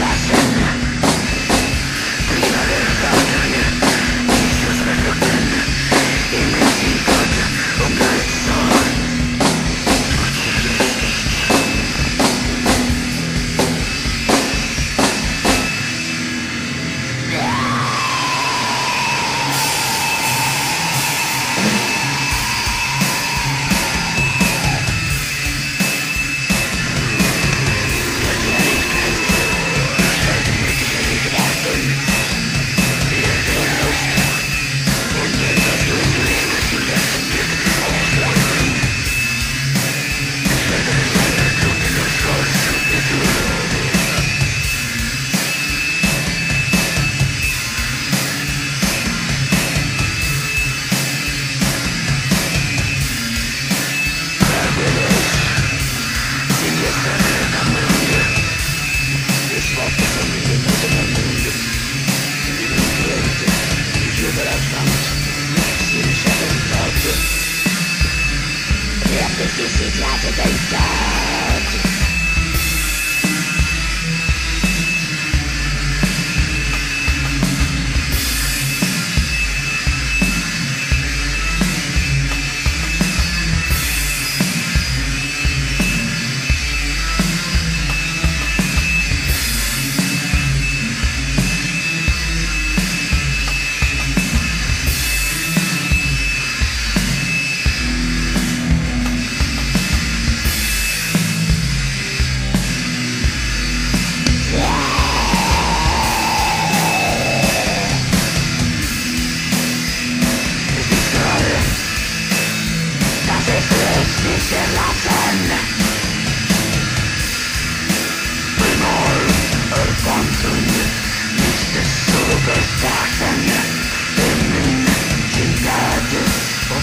Lassen. This is not a danger.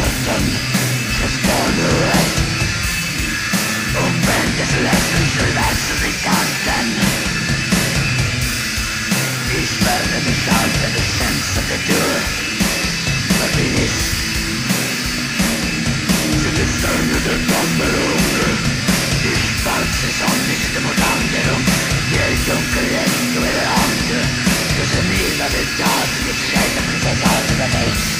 awesome Just gonna end Open this lesson Soll Ich werde mich aus der Essenz an der Tür Wer bin ich? Sind die Steine der Ich weiß es auch nicht im Unterhandlung Hier dunkel ist nur der Hand Das ist mir mit Taten Ich schätze mich als Auto